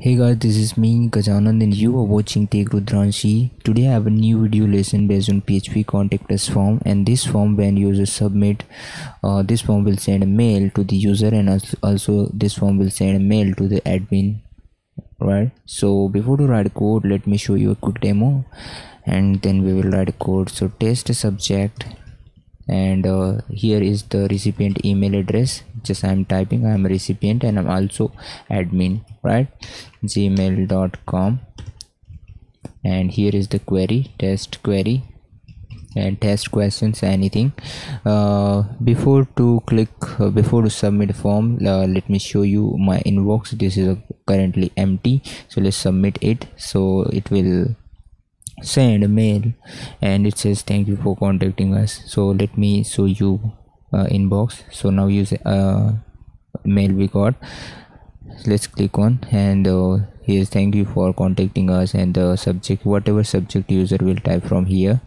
Hey guys, this is me Gajanand and you are watching Tech Rudranshi. Today I have a new video lesson based on PHP contact us form and this form when users submit uh, this form will send a mail to the user and also this form will send a mail to the admin. Right? So before to write code let me show you a quick demo and then we will write code. So test subject and uh, here is the recipient email address. Just i'm typing i'm a recipient and i'm also admin right? gmail.com and here is the query test query. And test questions anything. Uh, before to click uh, before to submit form uh, let me show you my inbox. This is currently empty. So let's submit it. So it will send a mail and it says thank you for contacting us. So let me show you uh, inbox. So now use uh, mail we got. Let's click on and uh, here's thank you for contacting us. And the subject whatever subject user will type from here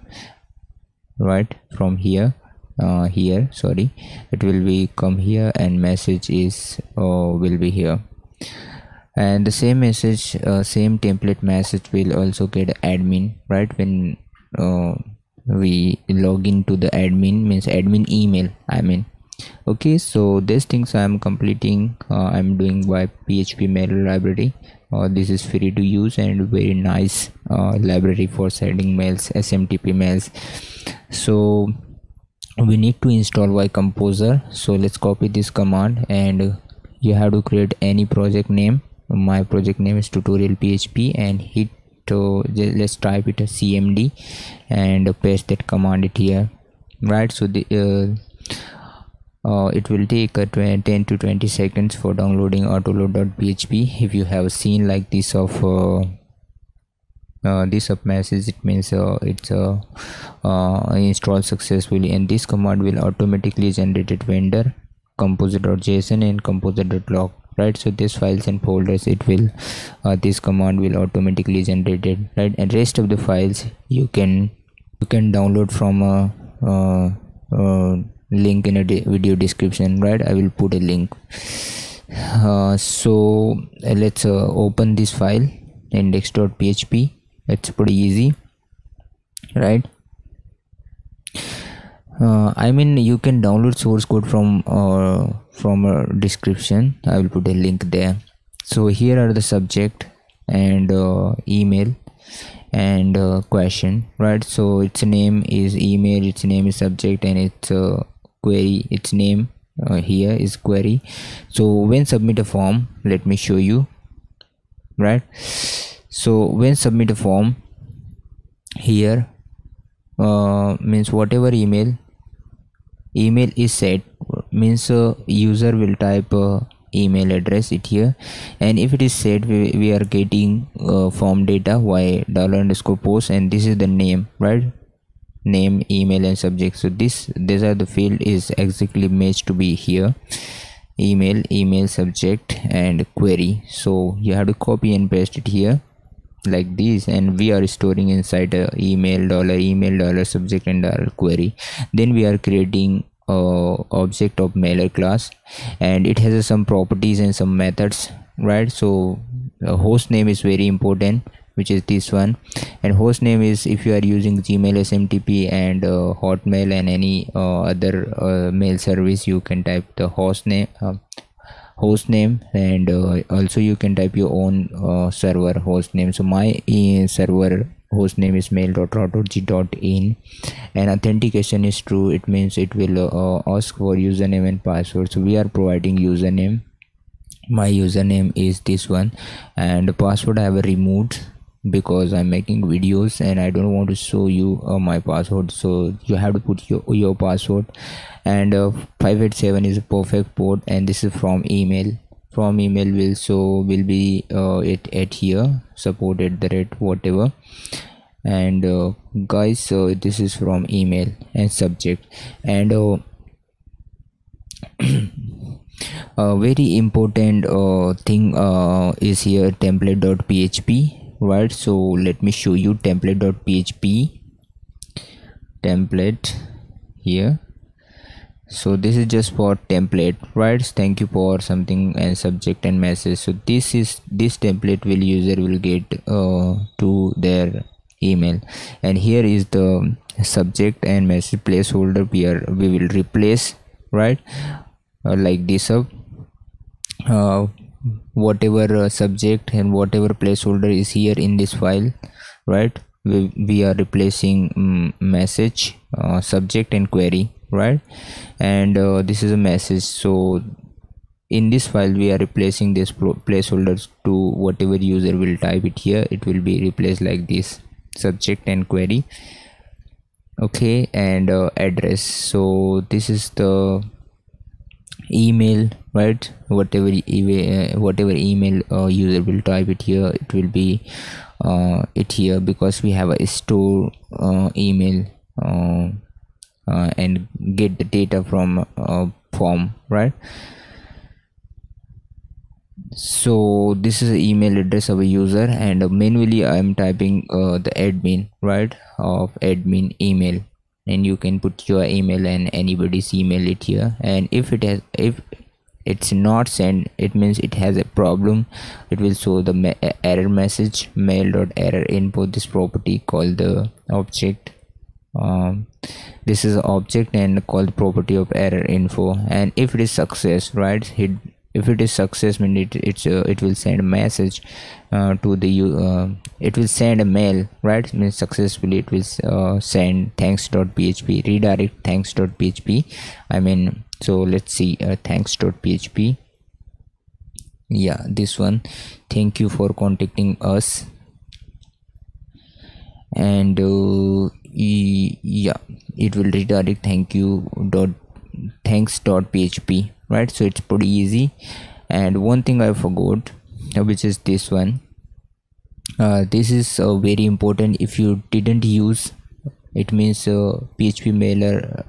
right from here uh, here sorry it will be come here and message is uh, will be here and the same message uh, same template message will also get admin right? When uh, we log into the admin means admin email i mean. Okay so these things i'm completing uh, i'm doing by php mail library. Uh, this is free to use and very nice uh, library for sending mails smtp mails. So we need to install y composer. So let's copy this command and you have to create any project name my project name is tutorial php and hit to let's type it as cmd and paste that command it here. Right so the uh, uh, it will take uh, 10 to 20 seconds for downloading autoload.php if you have seen like this of uh, uh, this up message it means uh, it's uh, uh, installed successfully and this command will automatically generate vendor composer.json and composer.lock right? So these files and folders it will uh, this command will automatically generated right? And rest of the files you can you can download from a, a, a link in a video description right? I will put a link. Uh, so uh, let's uh, open this file index.php it's pretty easy right uh, i mean you can download source code from uh, from a description. I will put a link there. So here are the subject and uh, email and uh, question right? So its name is email its name is subject and its uh, query its name uh, here is query. So when submit a form let me show you right? So when submit a form here uh, means whatever email email is set means uh, user will type uh, email address it here. And if it is set we, we are getting uh, form data y dollar underscore post and this is the name right? Name email and subject. So this these are the field is exactly matched to be here. Email email subject and query. So you have to copy and paste it here like this and we are storing inside a email dollar email dollar subject and dollar query. Then we are creating a object of mailer class and it has some properties and some methods right? So host name is very important which is this one. And host name is if you are using gmail smtp and uh, hotmail and any uh, other uh, mail service you can type the host name uh, host name and uh, also you can type your own uh, server host name. So my uh, server host name is mail.autorg.in and authentication is true. It means it will uh, ask for username and password. So we are providing username. My username is this one and password i have removed because i'm making videos and i don't want to show you uh, my password. So you have to put your, your password. And uh, 587 is a perfect port. And this is from email. From email will so will be uh, it at here supported the rate whatever. And uh, guys so this is from email and subject. And uh, a very important uh, thing uh, is here template.php right so let me show you template.php template here. So this is just for template right? Thank you for something and subject and message. So this is this template will user will get uh, to their email. And here is the subject and message placeholder here we will replace right? Uh, like this up. Uh, whatever uh, subject and whatever placeholder is here in this file right? We, we are replacing um, message uh, subject and query right? And uh, this is a message. So in this file we are replacing this placeholders to whatever user will type it here. It will be replaced like this subject and query. Okay and uh, address. So this is the email right? Whatever uh, whatever email uh, user will type it here it will be uh, it here because we have a store uh, email uh, uh, and get the data from uh, form right? So this is email address of a user and manually i am typing the admin right of admin email and you can put your email and anybody's email it here. And if it has if it's not sent it means it has a problem. It will show the error message mail dot error info this property called the object um, this is object and called property of error info. And if it is success right it if it is success mean it it's uh, it will send a message uh, to the uh, it will send a mail right? Means successfully it will uh, send thanks.php redirect thanks.php i mean so let's see uh, thanks.php yeah this one. Thank you for contacting us. And uh, yeah it will redirect thank you dot thanks dot php right? So it's pretty easy. And one thing i forgot uh, which is this one. Uh, this is uh, very important. If you didn't use it means uh, php mailer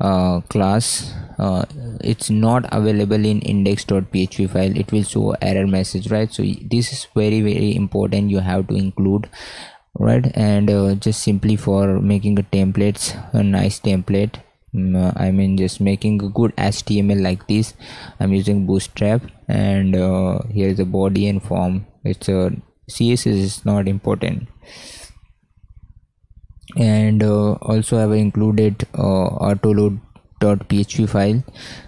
uh, class uh, it's not available in index.php file. It will show error message right? So this is very very important you have to include right? And uh, just simply for making a templates a nice template i mean just making a good html like this. I'm using bootstrap and uh, here's the body and form. It's a css is not important. And uh, also i've included uh, autoload.php file.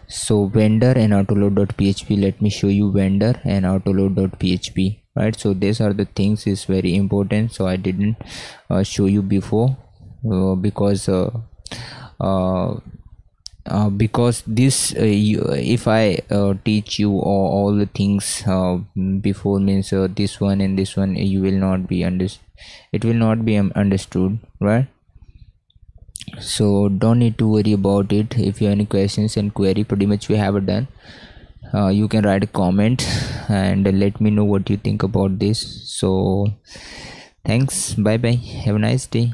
So vendor and autoload.php let me show you vendor and autoload.php right? So these are the things is very important. So i didn't uh, show you before uh, because uh, uh, uh because this uh, you, if i teach you all, all the things before means this one and this one you will not be under it will not be um, understood right? So don't need to worry about it. If you have any questions and query pretty much we have it done. Uh, you can write a comment and let me know what you think about this. So thanks. Bye bye have a nice day